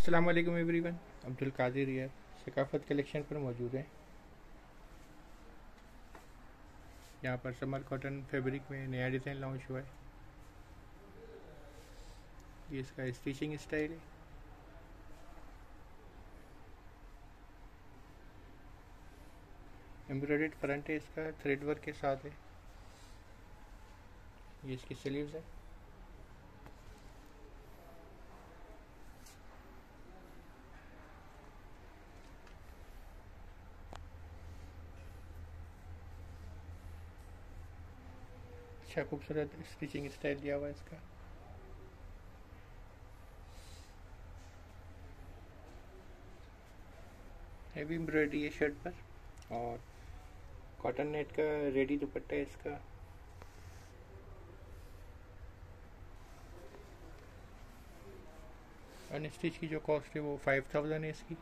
अस्सलाम वालेकुम एवरीवन अब्दुल कादिर यार सकाफत कलेक्शन पर मौजूद है। यहाँ पर समर कॉटन फैब्रिक में नया डिज़ाइन लॉन्च हुआ है। ये इसका स्टिचिंग स्टाइल है। एम्ब्रॉयड फ्रंट है इसका थ्रेड वर्क के साथ है। ये इसकी स्लीव्स है। अच्छा खूबसूरत स्टिचिंग स्टाइल दिया हुआ है इसका। हैवी एम्ब्रॉयडरी है शर्ट पर। और कॉटन नेट का रेडी दुपट्टा है इसका। अनस्टिच की जो कॉस्ट है वो फाइव थाउज़ेंड है इसकी।